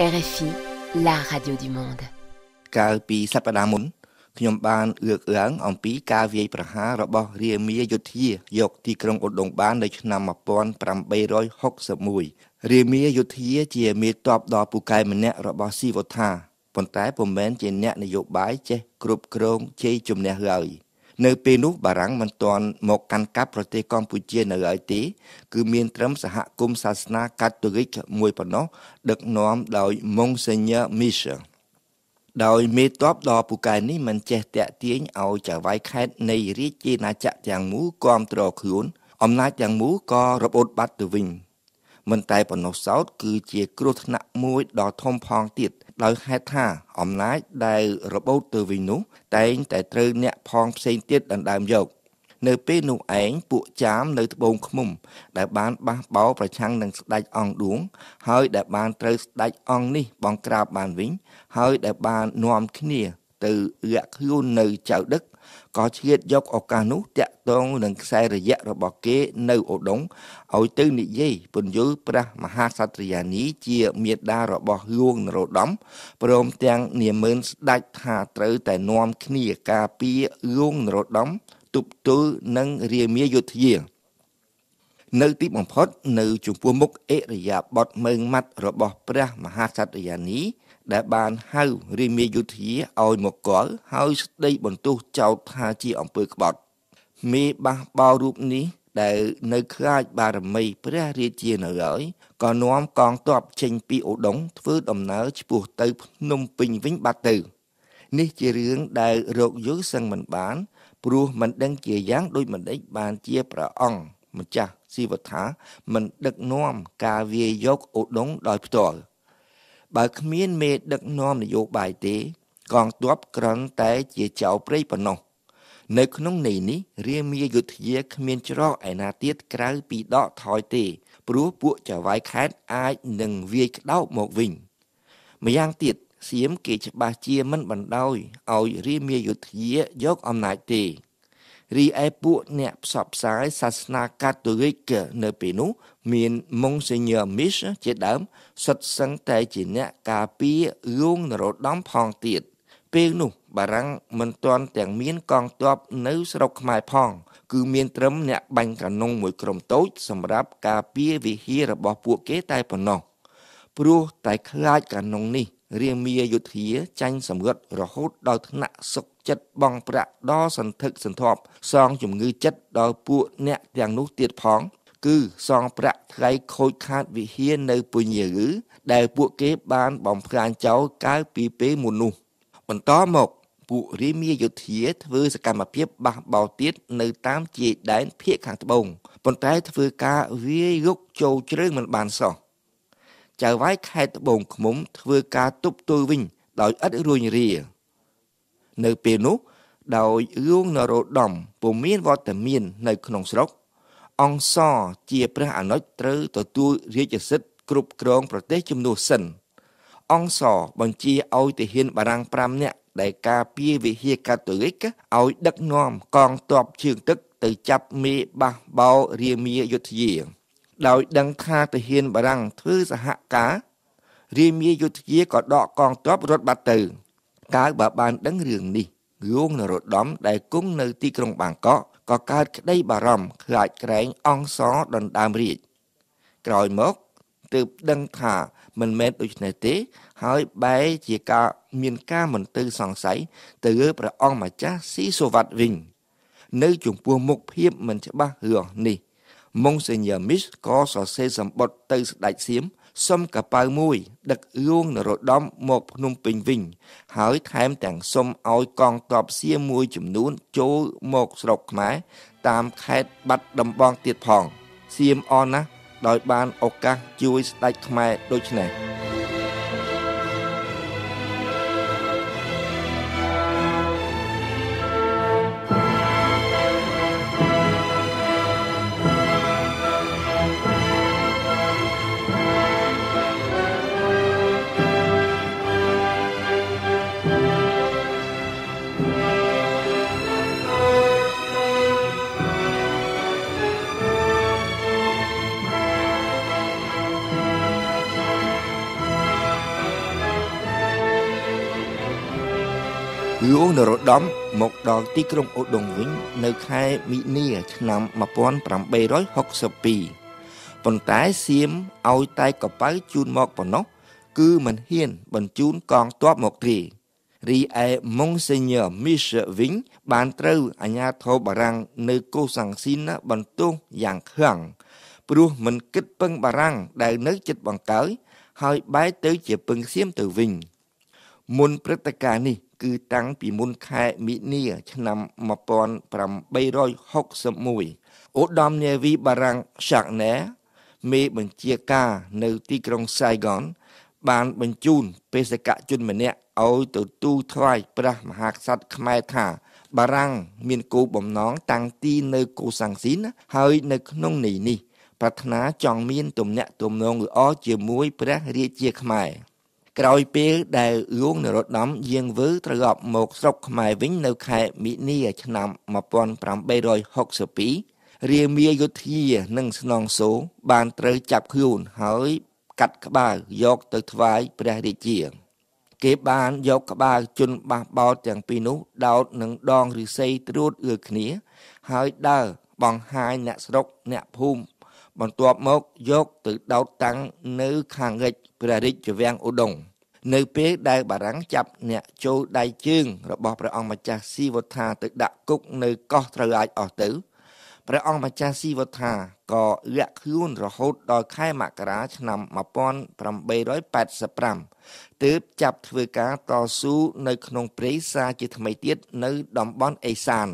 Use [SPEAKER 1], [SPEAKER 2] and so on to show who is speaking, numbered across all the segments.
[SPEAKER 1] RFI la radio du monde
[SPEAKER 2] កាលពីសប្តាហ៍មុនខ្ញុំបានលើកឡើងអំពីការវាយប្រហាររបស់រាមាយុធាយកទីក្រុងឧដុង្គបាននៅឆ្នាំ1861រាមាយុធាជាមេតបដ៏ពូកែម្នាក់របស់ស៊ីវថាប៉ុន្តែពុំមែនជាអ្នកនយោបាយចេះគ្រប់គ្រងជ័យជំនះឡើយ នៅពេលនោះបារាំងមិនទាន់មកកាន់កាប់ប្រទេសកម្ពុជានៅឡើយទេ គឺមានត្រឹមសហគមន៍សាសនាកាតូលិកមួយប៉ុណ្ណោះដឹកនាំដោយម៉ុងសេញ័រមីសឺដោយមេតបដ៏ពូកែនេះមិនចេះតាក់ទាញឲ្យចៅហ្វាយខេតនៃរាជាណាចក្រទាំងមូលគ្រប់គ្រងខ្លួនអំណាចទាំងមូលក៏របូតបាត់ទៅវិញ មិនតែប៉ុណ្ណោះសោតគឺជាគ្រោះថ្នាក់មួយដ៏ធំផងទៀតដោយហេតុថាអំណាចដែលរបូតទៅវិញនោះតែងតែត្រូវអ្នកផងផ្សេងទៀតដណ្ដើមយកនៅពេលនោះឯងពួកចាមនៅត្បូងឃ្មុំ ដែលបានបះបោប្រឆាំងនឹងស្ដេចអង្គឌួង ហើយដែលបានត្រូវស្ដេចអង្គនេះបងក្រាបបានវិញ ហើយដែលបាននាំគ្នា ទៅលាក់ខ្លួននៅចៅដឹកក៏ឆ្លៀតយកឱកាសនោះតាក់ទងនឹងខ្សែរយៈរបស់គេនៅអូដុងឲ្យទៅនិយាយពន្យល់ព្រះមហាក្សត្រិយានីជាមេដារបស់ហួងនរោត្តមព្រមទាំងនាមឿនស្ដេចថាត្រូវតែនាំគ្នាការពារហួងនរោត្តមទប់ទល់នឹងរាមាយុធ្យានៅទីបំផុតនៅចំពោះមុខអិរិយាបថមើងម៉ាត់របស់ព្រះមហាក្សត្រិយានី ដែលបានហៅរាមាយុធាឲ្យមកកល់ហើយស្ដីបន្ទោសចោទថាជាអំពើក្បត់មេបះបោរូបនេះដែលនៅខ្លាចបារមីព្រះរាជានៅហើយក៏នាំកងទ័ពចេញពីអូដុងធ្វើដំណើរឆ្ពោះទៅភ្នំពេញវិញបាត់ទៅ នេះជារឿងដែលរកយល់សឹងមិនបាន ព្រោះមិនដឹងជាយ៉ាងដូចម្ដេចបានជាព្រះអង្គម្ចាស់ស៊ីវថាមិនដឹកនាំការវាយយកអូដុងដោយផ្ទាល់ បើគ្មានមេដឹកនាំនយោបាយទេ កងទ័ពក្រន់តែជាចៅព្រៃប៉ុណ្ណោះនៅក្នុងន័យនេះរាមាយុធ្យាគ្មានច្រកឯណាទៀតក្រៅពីដកថយទេ ព្រោះពួកចៅវាយខេតអាចនឹងវាយក្តោបមកវិញម្យ៉ាងទៀតសៀមគេច្បាស់ជាមិនបណ្ដោយឲ្យរាមាយុធ្យាយកអំណាចទេ រីឯពួកអ្នកផ្សព្វផ្សាយសាសនាកាតូលិកនៅពេលនោះ មានម៉ុងសេញ័រមីសជាដើមសុទ្ធសឹងតែជាអ្នកការពារយងនរោត្តមផងទៀតពេលនោះបារាំងមិនទាន់ទាំងមានកងទ័ពនៅស្រុកខ្មែរផង គឺមានត្រឹមអ្នកបាញ់កានុងមួយក្រុមតូច សម្រាប់ការពារវិហាររបស់ពួកគេតែប៉ុណ្ណោះព្រោះតែខ្លាចកានុងនេះរាមាយុធាចាញ់សម្រិតរហូតដល់ថ្នាក់សុក ចិត្តបងប្រាក់ដល់សន្ធឹកសន្ធាប់សងជំងឺចិត្តដល់ពួកអ្នកទាំងនោះទៀតផង គឺសងប្រាក់ថ្លៃខូចខាតវិហារនៅពុញាឬដែលពួកគេបានបំផ្លាញចោលកាលពីពេលមុននោះ បន្តមកពួករាមាយុធាធ្វើសកម្មភាពបះបោទៀតនៅតាមជាយដែនភៀកខាងត្បូងប៉ុន្តែធ្វើការវាយរុកចូលជ្រៅមិនបានសោះចៅវាយខេត្តត្បូងឃ្មុំធ្វើការទប់ទល់វិញដោយឥតរួញរា នៅពេលនោះដោយរឿងនរោត្តមពុំមានវត្តមាននៅក្នុងស្រុក អង្គសជាព្រះអនុជត្រូវទទួលរាជសិទ្ធិគ្រប់គ្រងប្រទេសជំនួសសិន អង្គសបញ្ជាឲ្យទាហានបារាំង5នាក់ដែលការពារវិហារកាតូលិកឲ្យដឹកនាំកងទ័ពជើងទឹកទៅចាប់មេបះបោរាមាយុធ្យាដោយដឹងថាទាហានបារាំងធ្វើសហការរាមាយុធ្យាក៏ដកកងទ័ពរត់បាត់ទៅ កាលបើបានដឹងរឿងនេះយោងនរោត្តមដែលគង់នៅទីក្រុងបាងកកក៏កើតក្តីបារម្ភខ្លាចក្រែងអង្គសដណ្ដើមរាជក្រោយមកទើបដឹងថាមិនមែនដូច្នេះទេ ហើយបែរជាការមានការមន្ទិលសង្ស័យទៅលើព្រះអង្គម្ចាស់ស៊ីសូវ៉ាត់វិញ នៅចំពោះមុខភាពមិនច្បាស់រឿងនេះម៉ុងសេញ័រមីសក៏សរសេរសម្បត្តិទៅស្ដេចសៀម សុំកប៉ៅមួយ ដឹកយោងនរោត្តមមកភ្នំពេញវិញ ហើយថែមទាំងសុំឲ្យកងទ័ពសៀមមួយចំនួនចូលមកស្រុកខ្មែរតាមខេត្តបាត់ដំបងទៀតផងសៀមអរណាស់ដោយបានឱកាសជួយស្ដេចខ្មែរដូចនេះ លោកនរោត្តមមកដល់ទីក្រុងអូដុងវិញនៅខែមីនាឆ្នាំ1862ប៉ុន្តែសៀមឲ្យតែកប៉ៅជូនមកប៉ុណ្ណោះគឺមិនហ៊ានបញ្ជូនកងទ័ពមកទេរីឯម៉ុងសេញ័រមីសវិញបានត្រូវអាញាធរបារាំងនៅកូសាំងស៊ីនបន្ទោសយ៉ាងខ្លាំងព្រោះមិនគិតពឹងបារាំងដែលនៅចិត្តបង្កើយហើយបែរទៅជាពឹងសៀមទៅវិញមុនព្រឹត្តិការណ៍នេះ គឺតាំងពីមុនខែមិនិនាឆ្នាំ1861ឧត្តមនាវីបារាំងសាក់ណែមេបញ្ជាការនៅទីក្រុងសៃហ្គនបានបញ្ជូនបេសកជនម្នាក់ឲ្យទៅទូថ្វាយព្រះមហាក្សត្រខ្មែរថា បារាំងមានគោលបំណងតាំងទីនៅកូសាំងស៊ីនហើយនៅក្នុងន័យនេះប្រាថ្នាចង់មានទំនាក់ទំនងល្អជាមួយព្រះរាជាខ្មែរ ក្រោយពេលដែលលោកនរោត្តមយាងវើត្រឡប់មកស្រុកខ្មែរវិញនៅខែមិនិនាឆ្នាំ1862រាមាយុធា និងស្នងសូបានត្រូវចាប់ខ្លួនហើយកាត់ក្បាលយកទៅថ្វាយព្រះរាជា គេបានយកក្បាលជនបះបោតទាំងពីរនោះដោតនឹងដងឫស្សីត្រួតអឿគ្នា ហើយដើរបង្ហាញអ្នកស្រុកអ្នកភូមិ បន្ទាប់មកយកទៅដោតតាំងនៅខាងលិចព្រះរាជវាំងឧដុង្គនៅពេលដែលបារាំងចាប់អ្នកចូលដៃជើងរបស់ព្រះអង្គម្ចាស់ស៊ីវត្ថាទៅដាក់គុកនៅកោះត្រូវអាចអស់ទៅព្រះអង្គម្ចាស់ស៊ីវត្ថាក៏លាក់ខ្លួនរហូតដល់ខែមករាឆ្នាំ1885ទើបចាប់ធ្វើការតស៊ូនៅក្នុងព្រៃសាជាថ្មីទៀតនៅតំបន់អេសាន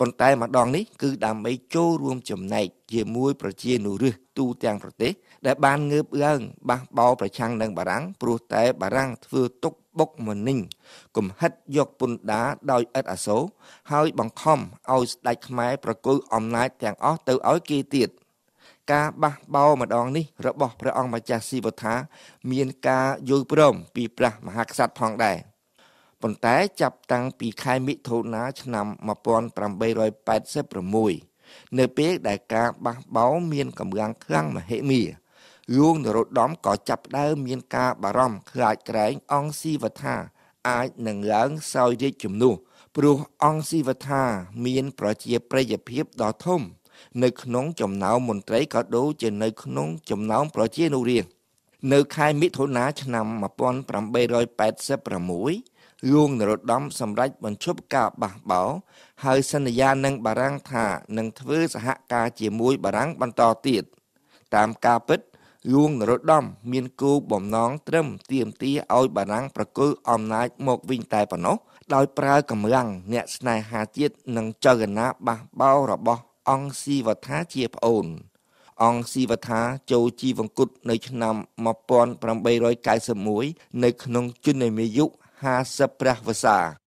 [SPEAKER 2] ប៉ុន្តែម្ដងនេះគឺដើម្បីចូលរួមចំណែកជាមួយប្រជានុរាស្ត្រទូទាំងប្រទេស ដែលបានងើបឡើងបះបោប្រឆាំងនឹងបារាំងព្រោះតែបារាំងធ្វើទុកបុកម្នេញគំហិតយកពន្ធដារដោយឥតអាសូរហើយបង្ខំឲ្យស្ដេចខ្មែរប្រគល់អំណាចទាំងអស់ទៅឲ្យគេទៀតការបះបោម្ដងនេះរបស់ព្រះអង្គម្ចាស់ស៊ីវត្ថា មានការយល់ព្រមពីព្រះមហាក្សត្រផងដែរ ប៉ុន្តែចាប់តាំងពីខែមិថុនាឆ្នាំ1886នៅពេលដែលការបះបោមានកម្លាំងខ្លាំងមហិមាលោកនរោត្តមក៏ចាប់ផ្ដើមមានការបារម្ភខ្លាចក្រែងអង្គស៊ីវថា អាចនឹងឡើងសោយរាជជំនួសព្រោះអង្គស៊ីវថា មានប្រជាប្រិយភាពដ៏ធំ នៅក្នុងចំណោមមន្ត្រីក៏ដូចជានៅក្នុងចំណោមប្រជានុរាស្ត្រនៅខែមិថុនាឆ្នាំ1886 លោកនរោត្តមសម្រេចបញ្ឈប់ការបះបោរហើយសន្យានឹងបារាំងថានឹងធ្វើសហការជាមួយបារាំងបន្តទៀតតាមការពិតលោកនរោត្តមមានគោលបំណងត្រឹមទាមទារឲ្យបារាំងប្រគល់អំណាចមកវិញតែប៉ុណ្ណោះដោយប្រើកម្លាំងអ្នកស្នេហាជាតិនិងចលនាបះបោររបស់អង្គស៊ីវត្ថាជាប្អូនអង្គស៊ីវថាចូលជីវង្គតនៅឆ្នាំ1891នៅក្នុងជំនាយុ 50ព្រះវស្សា